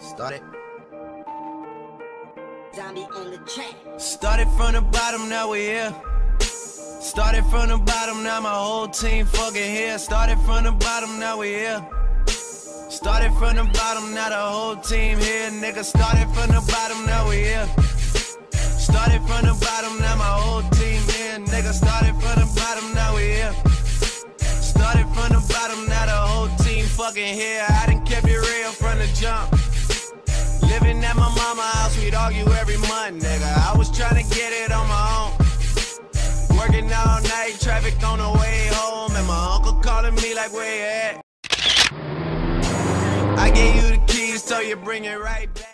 Started. Zombie on the track. Started from the bottom, now we here. Started from the bottom, now my whole team fucking here. Started from the bottom, now we here. Started from the bottom, now the whole team here. Nigga, started from the bottom, now we here. Started from the bottom, now my whole team here. Nigga, started from the bottom, now we here. Started from the bottom, now the whole team fucking here. House, we'd every month, nigga. I was trying to get it on my own. Working all night, traffic on the way home, and my uncle calling me like, where you at? I gave you the keys, so you bring it right back.